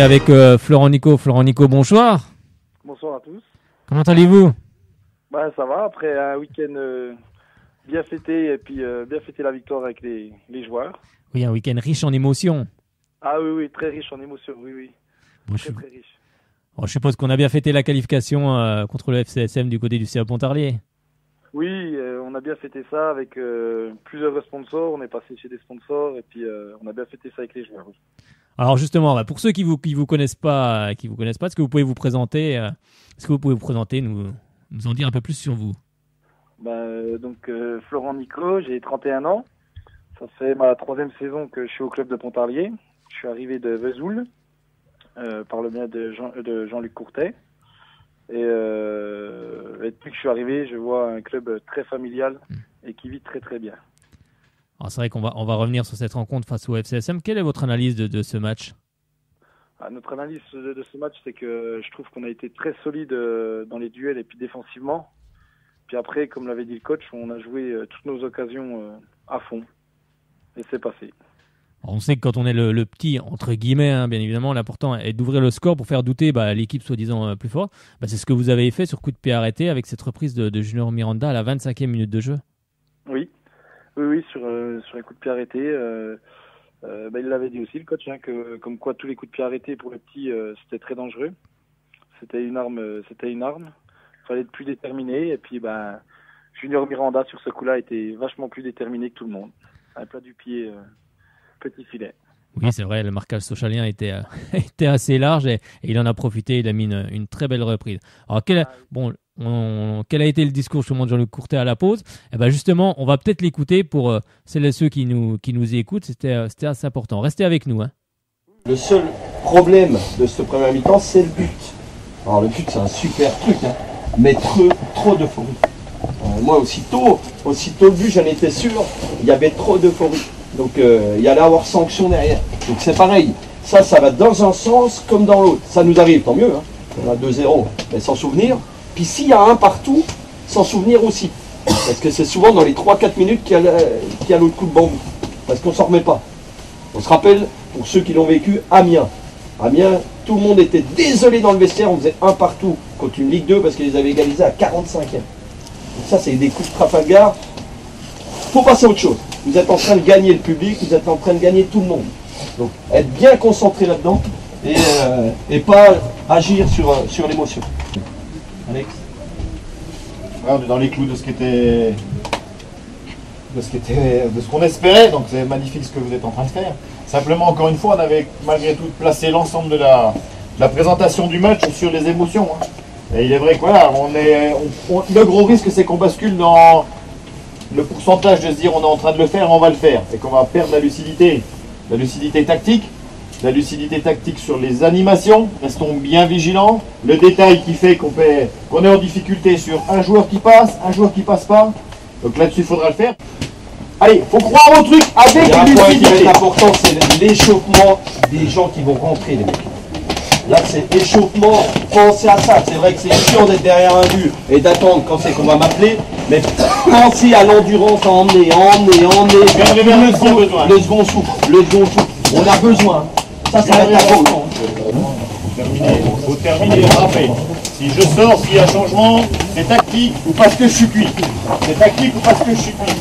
Avec euh, Florent Nico. Florent Nico, bonsoir. Bonsoir à tous. Comment allez-vous? Bah ça va, après un week-end euh, bien fêté et puis euh, bien fêté la victoire avec les, les joueurs. Oui, un week-end riche en émotions. Ah oui, oui, très riche en émotions, oui, oui. Bon, je, Très, très riche. bon, je suppose qu'on a bien fêté la qualification contre le FCSM du côté du CA Pontarlier. Oui, euh, on a bien fêté ça avec euh, plusieurs sponsors. On est passé chez des sponsors et puis euh, on a bien fêté ça avec les joueurs. oui. Alors justement, bah, pour ceux qui vous qui vous connaissent pas, qui vous connaissent pas, est-ce que vous pouvez vous présenter Est-ce que vous pouvez vous présenter, nous nous en dire un peu plus sur vous? Bah, donc Florent Nico, j'ai 31 ans. Ça fait ma troisième saison que je suis au club de Pontarlier. Je suis arrivé de Vesoul par le biais de, Jean, de Jean-Luc Courtet. Et, euh, et depuis que je suis arrivé, je vois un club très familial et qui vit très très bien. Alors c'est vrai qu'on va on va revenir sur cette rencontre face au FCSM. Quelle est votre analyse de, de ce match? Ah, notre analyse de, de ce match, c'est que je trouve qu'on a été très solide euh, dans les duels et puis défensivement. Puis après, comme l'avait dit le coach, on a joué euh, toutes nos occasions à fond. Et c'est passé. On sait que quand on est le, petit, entre guillemets, hein, bien évidemment, l'important est d'ouvrir le score pour faire douter bah, l'équipe soi-disant euh, plus forte. Bah, c'est ce que vous avez fait sur coup de pied arrêté avec cette reprise de, Junior Miranda à la 25e minute de jeu. Oui, oui, sur, euh, sur un coup de pied arrêté. euh, euh, bah, il l'avait dit aussi, le coach, hein, que comme quoi tous les coups de pied arrêtés pour le petit, c'était très dangereux. C'était une arme, c'était une arme. Il fallait être plus déterminé. Et puis, Junior Miranda, sur ce coup-là, était vachement plus déterminé que tout le monde. Un plat du pied, petit filet. Oui, c'est vrai, le marquage socialien était, euh, était assez large et, et il en a profité, il a mis une, une très belle reprise. Alors, quel, a- bon, on- quel a été le discours justement de Jean-Luc Courtet à la pause? Eh ben justement, on va peut-être l'écouter pour euh, celles et ceux qui nous, qui nous écoutent, c'était euh, c'était assez important. Restez avec nous. Hein. Le seul problème de ce premier mi-temps, c'est le but. Alors le but, c'est un super truc, hein, mais trop, trop d'euphorie. Euh, moi, aussitôt, aussitôt le but, j'en étais sûr, il y avait trop d'euphorie. Donc euh, il y allait avoir sanction derrière. Donc c'est pareil. Ça, ça va dans un sens comme dans l'autre. Ça nous arrive, tant mieux. Hein. On a 2-0, mais sans souvenir. Puis s'il y a un partout, sans souvenir aussi. Parce que c'est souvent dans les 3-4 minutes qu'il y a l'autre coup de bambou. Parce qu'on s'en remet pas. On se rappelle, pour ceux qui l'ont vécu, Amiens. Amiens, tout le monde était désolé dans le vestiaire, on faisait un partout contre une Ligue 2 parce qu'ils avaient égalisé à 45e. Donc ça, c'est des coups de Trafalgar. faut passer à autre chose. Vous êtes en train de gagner le public, vous êtes en train de gagner tout le monde. Donc, être bien concentré là-dedans et, euh, et pas agir sur, euh, sur l'émotion. Alex on est dans les clous de ce qui était de ce qui était de ce qu'on espérait donc c'est magnifique ce que vous êtes en train de faire simplement encore une fois on avait malgré tout placé l'ensemble de la, la présentation du match sur les émotions hein. et il est vrai que voilà on est le gros risque c'est qu'on bascule dans le pourcentage de se dire on est en train de le faire on va le faire et qu'on va perdre la lucidité la lucidité tactique la lucidité tactique sur les animations, restons bien vigilants. Le détail qui fait qu'on est en difficulté sur un joueur qui passe, un joueur qui passe pas. Donc là-dessus, il faudra le faire. Allez, faut croire au truc avec Il y a un point qui va lucidité. être important, c'est l'échauffement des gens qui vont rentrer, les mecs. Là, c'est échauffement, pensez à ça. C'est vrai que c'est chiant d'être derrière un but et d'attendre quand c'est qu'on va m'appeler, mais pensez à l'endurance à emmener, à emmener, à emmener. Le, second, besoin. le second souffle, le second souffle. On a besoin. Ça, ça va être important. Faut terminer, rappeler. Si je sors, s'il y a changement, c'est tactique ou parce que je suis cuit? C'est tactique ou parce que je suis cuit?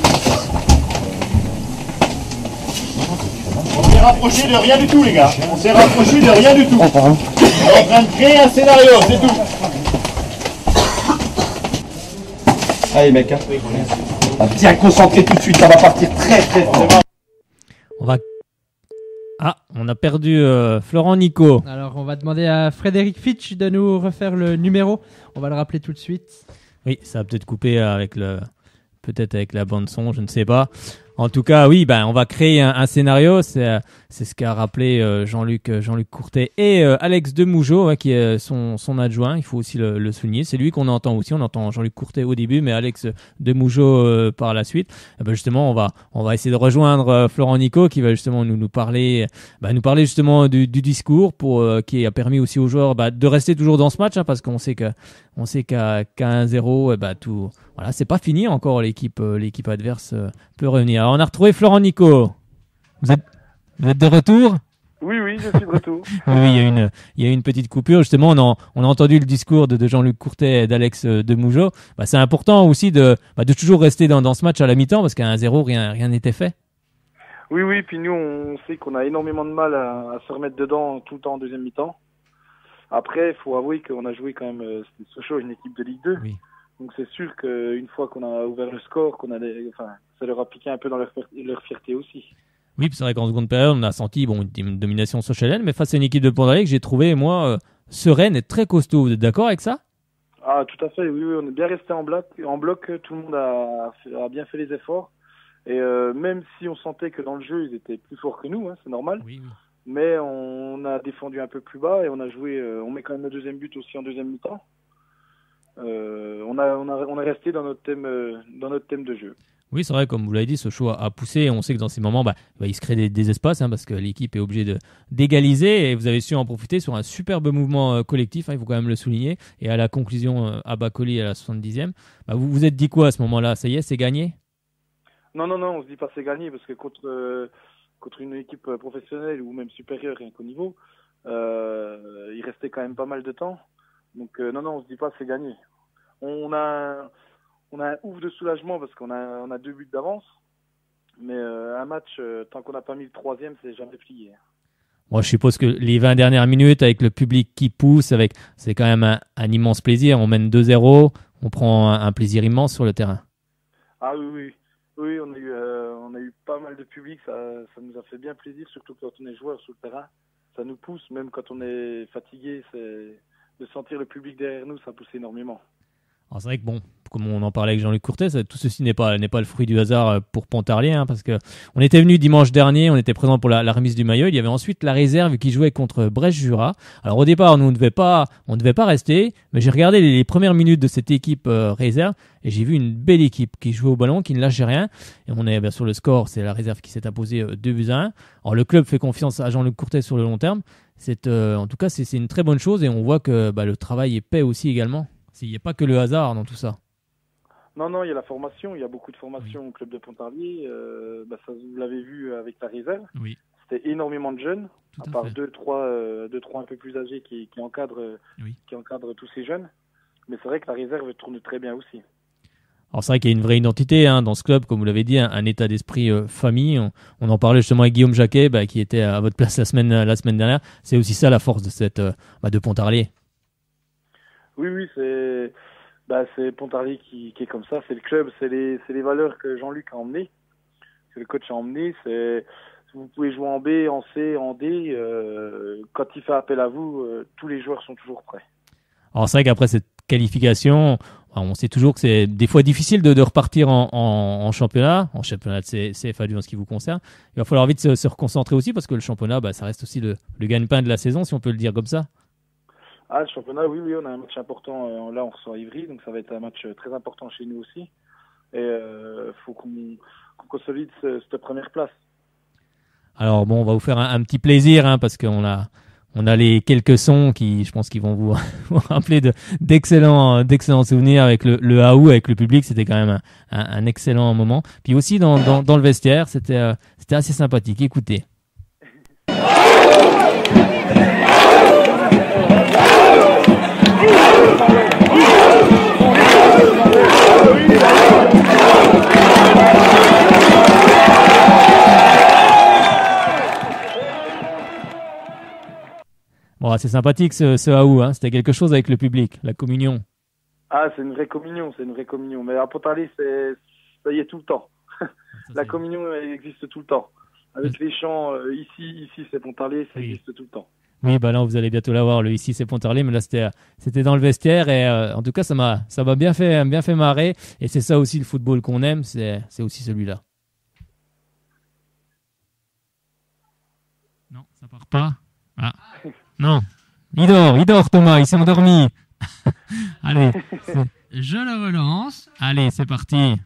On s'est rapproché de rien du tout, les gars. On s'est rapproché de rien du tout. On est en train de créer un scénario, c'est tout. Allez, mec. Hein. Ah, Bien concentré tout de suite, ça va partir très très fort. On va. Ah, on a perdu euh, Florent Nico. Alors, on va demander à Frédéric Fitch de nous refaire le numéro. On va le rappeler tout de suite. Oui, ça a peut-être coupé avec le, peut-être avec la bande son, je ne sais pas. En tout cas, oui, ben on va créer un, un scénario. C'est euh, c'est ce qu'a rappelé euh, Jean-Luc euh, Jean-Luc Courtet et euh, Alex Demougeot, hein, qui est son, son adjoint. Il faut aussi le, souligner. C'est lui qu'on entend aussi. On entend Jean-Luc Courtet au début, mais Alex Demougeot par la suite. Eh ben justement, on va on va essayer de rejoindre Florent Nico, qui va justement nous nous parler, bah, nous parler justement du, discours pour qui a permis aussi aux joueurs bah, de rester toujours dans ce match, hein, parce qu'on sait qu'à qu'à 1-0, eh bah, tout, voilà, c'est pas fini encore. L'équipe, l'équipe adverse peut revenir. Alors, on a retrouvé Florent Nico. Vous êtes, vous êtes de retour? Oui, oui, je suis de retour. Oui, oui, il y a une, il y a une petite coupure. Justement, on a, on a entendu le discours de, de Jean-Luc Courtet et d'Alex euh, Demougeot. Bah, c'est important aussi de, bah, de toujours rester dans, dans ce match à la mi-temps parce qu'à 1-0, rien, rien n'était fait. Oui, oui, puis nous, on sait qu'on a énormément de mal à, à se remettre dedans tout le temps en deuxième mi-temps. Après, il faut avouer qu'on a joué quand même, euh, c'était Sochaux, une équipe de Ligue 2. Oui. Donc c'est sûr qu'une fois qu'on a ouvert le score, qu'on a enfin, ça leur a piqué un peu dans leur fierté aussi. Oui, c'est vrai qu'en seconde période, on a senti bon, une domination sociale, mais face à une équipe de Pontarlier que j'ai trouvé, moi, euh, sereine et très costaud. Vous êtes d'accord avec ça? Ah, tout à fait, oui, oui, on est bien resté en bloc, en bloc, tout le monde a, a bien fait les efforts. Et euh, même si on sentait que dans le jeu, ils étaient plus forts que nous, hein, c'est normal, Oui, mais on a défendu un peu plus bas et on a joué, euh, on met quand même le deuxième but aussi en deuxième mi-temps. On, a, on, a, on est resté dans notre thème, dans notre thème de jeu. Oui, c'est vrai, comme vous l'avez dit, ce choix a poussé. On sait que dans ces moments, bah, bah, il se crée des, espaces hein, parce que l'équipe est obligée d'égaliser et vous avez su en profiter sur un superbe mouvement euh, collectif. hein, il faut quand même le souligner. Et à la conclusion, euh, à Bacoli à la 70e, bah, vous vous êtes dit quoi à ce moment-là? Ça y est, c'est gagné? Non, non, non, on se dit pas c'est gagné parce que contre, euh, contre une équipe euh, professionnelle ou même supérieure rien qu'au niveau, il restait quand même pas mal de temps. Donc non, non, on se dit pas c'est gagné. On a, on a un ouf de soulagement parce qu'on a, on a deux buts d'avance. Mais euh, un match, euh, tant qu'on n'a pas mis le troisième, c'est jamais plié. Moi, je suppose que les 20 dernières minutes avec le public qui pousse, avec c'est quand même un, un immense plaisir. On mène 2-0, on prend un, un plaisir immense sur le terrain. Ah oui, oui, oui, on a eu, euh, on a eu pas mal de public, ça, ça nous a fait bien plaisir, surtout quand on est joueur sur le terrain. Ça nous pousse, même quand on est fatigué, c'est de sentir le public derrière nous, ça pousse énormément. Alors c'est vrai que bon, comme on en parlait avec Jean-Luc Courtet, ça- tout ceci n'est pas n'est pas le fruit du hasard euh, pour Pontarlier, hein, parce que on était venu dimanche dernier, on était présent pour la, remise du maillot. Il y avait ensuite la réserve qui jouait contre Brest-Jura. Alors au départ, nous on ne devait pas on devait pas rester, mais j'ai regardé les, premières minutes de cette équipe euh, réserve et j'ai vu une belle équipe qui jouait au ballon, qui ne lâchait rien. Et on est bien sur le score, c'est la réserve qui s'est imposée euh, 2 buts à 1. Alors le club fait confiance à Jean-Luc Courtet sur le long terme. C'est euh, en tout cas c'est une très bonne chose et on voit que bah, le travail est paix aussi également. Il n'y a pas que le hasard dans tout ça. Non, non, il y a la formation, il y a beaucoup de formation au club de Pontarlier. Euh, bah, ça, vous l'avez vu avec la réserve. Oui. C'était énormément de jeunes, Tout à, part deux, trois, euh, deux, trois un peu plus âgés qui, qui encadrent, Oui. qui encadrent tous ces jeunes. Mais c'est vrai que la réserve tourne très bien aussi. Alors c'est vrai qu'il y a une vraie identité hein, dans ce club, comme vous l'avez dit, un, un état d'esprit euh, famille. On, on en parlait justement avec Guillaume Jacquet, bah, qui était à votre place la semaine la semaine dernière. C'est aussi ça la force de cette bah, de Pontarlier. Oui, oui, c'est bah, Pontarlier qui, est comme ça. C'est le club, c'est les, valeurs que Jean-Luc a emmenées, que le coach a emmenées. Vous pouvez jouer en B, en C, en D. euh, quand il fait appel à vous, euh, tous les joueurs sont toujours prêts. Alors c'est vrai qu'après cette qualification, bah, on sait toujours que c'est des fois difficile de, repartir en, championnat, en championnat de C- CFA2 en ce qui vous concerne. Il va falloir vite se, se reconcentrer aussi parce que le championnat, bah, ça reste aussi le, le gagne-pain de la saison, si on peut le dire comme ça. Ah, le championnat, oui, oui, on a un match important. euh, là, on reçoit Ivry, donc ça va être un match euh, très important chez nous aussi. Et euh, faut qu'on qu'on consolide ce- cette première place. Alors bon, on va vous faire un, petit plaisir hein, parce qu'on a on a les quelques sons qui, je pense, qu'ils vont vous, vous rappeler de d'excellents d'excellents souvenirs avec le, le AOU, avec le public. C'était quand même un, un- un excellent moment. Puis aussi dans, dans, dans le vestiaire, c'était euh, c'était assez sympathique. Écoutez. Bon, c'est sympathique ce, ce AOU. Hein. C'était quelque chose avec le public, la communion. Ah, c'est une vraie communion, c'est une vraie communion. Mais à Pontarlier, c'est ça y est tout le temps. La communion elle existe tout le temps. Avec les chants euh, ici, ici, c'est Pontarlier, ça Oui. existe tout le temps. Oui, bah là, vous allez bientôt l'avoir. Le ici, c'est Pontarlier, mais là, c'était, c'était dans le vestiaire et euh, en tout cas, ça m'a, ça m'a bien fait, bien fait marrer. Et c'est ça aussi le football qu'on aime, c'est, c'est aussi celui-là. Non, ça part pas. Ah, Non. Il dort, il dort Thomas, il s'est endormi. Allez, je le relance. Allez, c'est parti.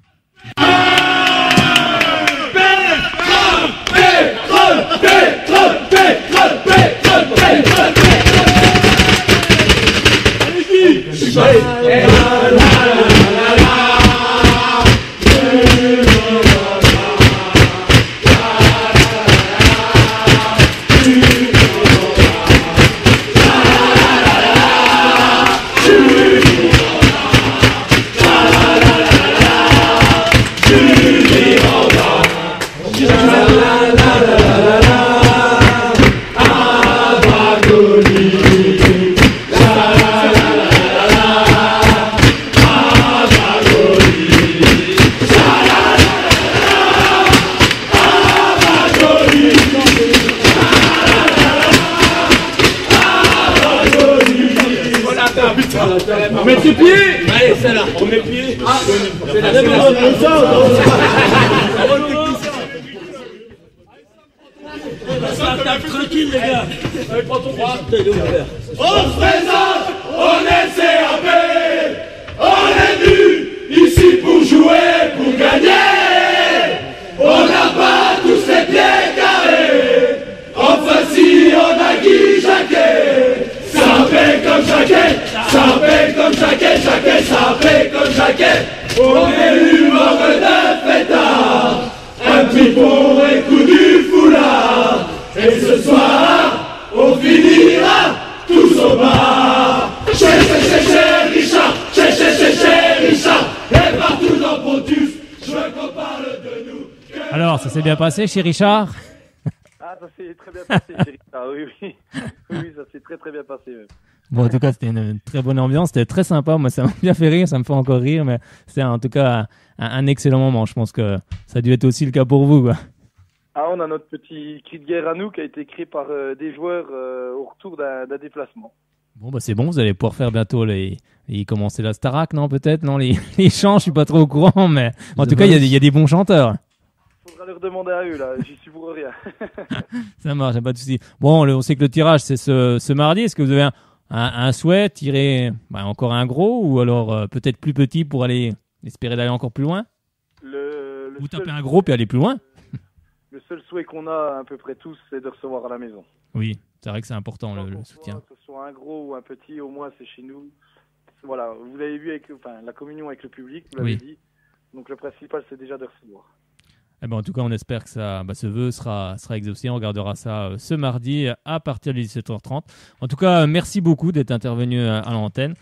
Met tes pieds Allez, celle-là. On met pieds. Ah, c'est la Tranquille, les gars. Allez, prends ton droit. Ça fait comme Jacquet, Jacquet, ça fait comme Jacquet. On est l'humour de fêtard, un pipon et coup du foulard. Et ce soir, on finira tous au bar. Chez, chez, chez, chez Richard, chez, chez, chez, chez Richard, et partout dans Pontus, je veux qu'on parle de nous. Alors, ça s'est bien passé chez Richard? Ah, ça s'est très bien passé. Ah oui, oui. Oui, oui, ça s'est très très bien passé. même. Bon, en tout cas, c'était une, très bonne ambiance, c'était très sympa. Moi, ça m'a bien fait rire, ça me fait encore rire, mais c'était en tout cas un, un excellent moment. Je pense que ça a dû être aussi le cas pour vous. Quoi. Ah, on a notre petit cri de guerre à nous qui a été créé par euh, des joueurs euh, au retour d'un déplacement. Bon, bah c'est bon, vous allez pouvoir faire bientôt les. les commencer la Starac, non Peut-être? Non, les, les chants, je suis pas trop au courant, mais en tout cas, il y a des- il y, a des bons chanteurs. Faudra leur demander à eux, là. J'y suis pour rien. Ça marche, pas de souci. Bon, le- on sait que le tirage, c'est ce, ce mardi. Est-ce que vous avez un, un, un souhait, tirer bah, encore un gros, ou alors euh, peut-être plus petit pour aller espérer d'aller encore plus loin? Le, le Ou seul- taper un gros puis aller plus loin? Le seul souhait qu'on a à peu près tous, c'est de recevoir à la maison. Oui, c'est vrai que c'est important le, soutien. soit- Que ce soit un gros ou un petit, au moins c'est chez nous. Voilà, vous l'avez vu avec enfin, la communion avec le public, vous l'avez Oui. dit. Donc le principal, c'est déjà de recevoir. Eh ben, en tout cas, on espère que ça, bah, ce vœu sera, sera exaucé. On regardera ça euh, ce mardi à partir de 17h30. En tout cas, euh, merci beaucoup d'être intervenu euh, à l'antenne.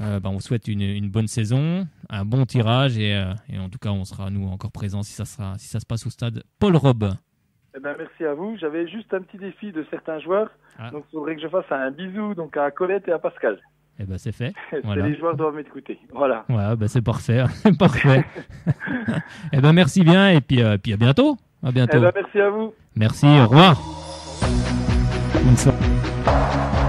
Euh, bah, on vous souhaite une, une bonne saison, un bon tirage et, euh, et en tout cas, on sera nous encore présents si ça, sera, si ça se passe au stade Paul Rob. Eh ben, merci à vous. J'avais juste un petit défi de certains joueurs. Ah. Donc il faudrait que je fasse un bisou donc à Colette et à Pascal. Eh ben, c'est fait. Voilà. Les joueurs doivent m'écouter. Voilà. Ouais, bah, c'est parfait. parfait. eh ben, merci bien et puis, euh, puis à bientôt. À Eh bientôt. ben, merci à vous. Merci, au revoir. Bonne soirée.